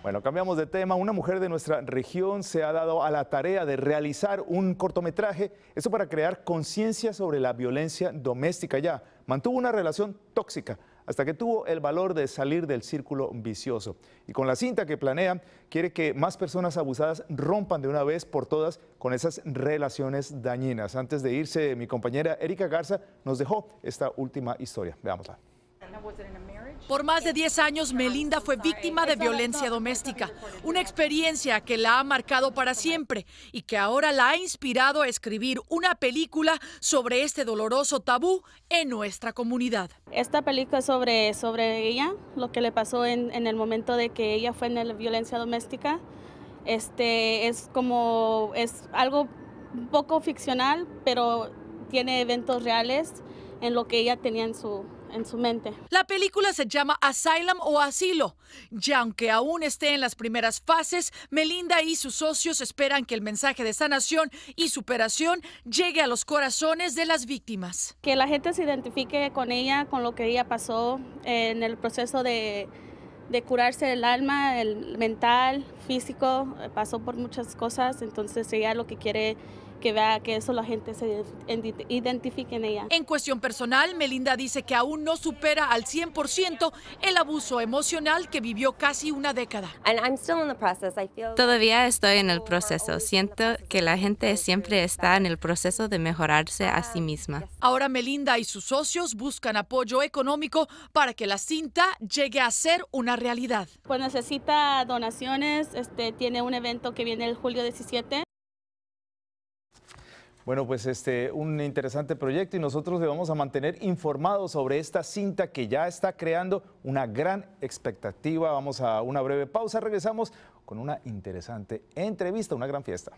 Bueno, cambiamos de tema. Una mujer de nuestra región se ha dado a la tarea de realizar un cortometraje, eso para crear conciencia sobre la violencia doméstica. Ya mantuvo una relación tóxica hasta que tuvo el valor de salir del círculo vicioso. Y con la cinta que planea, quiere que más personas abusadas rompan de una vez por todas con esas relaciones dañinas. Antes de irse, mi compañera Erika Garza nos dejó esta última historia. Veámosla. Por más de 10 años, Melinda fue víctima de violencia doméstica, una experiencia que la ha marcado para siempre y que ahora la ha inspirado a escribir una película sobre este doloroso tabú en nuestra comunidad. Esta película es sobre, sobre ella, lo que le pasó en, en el momento de que ella fue en la violencia doméstica. Este es como, es algo un poco ficcional, pero tiene eventos reales en lo que ella tenía en su, en su mente. La película se llama Asylum o Asilo. Y aunque aún esté en las primeras fases, Melinda y sus socios esperan que el mensaje de sanación y superación llegue a los corazones de las víctimas. Que la gente se identifique con ella, con lo que ella pasó en el proceso de, de curarse el alma, el mental, físico, pasó por muchas cosas, entonces ella lo que quiere que vea que eso la gente se identifique en ella. En cuestión personal, Melinda dice que aún no supera al 100% el abuso emocional que vivió casi una década. Todavía estoy en el proceso. Siento que la gente siempre está en el proceso de mejorarse a sí misma. Ahora Melinda y sus socios buscan apoyo económico para que la cinta llegue a ser una realidad. Pues necesita donaciones, este, tiene un evento que viene el julio 17. Bueno, pues este, un interesante proyecto y nosotros le vamos a mantener informados sobre esta cinta que ya está creando una gran expectativa. Vamos a una breve pausa, regresamos con una interesante entrevista, una gran fiesta.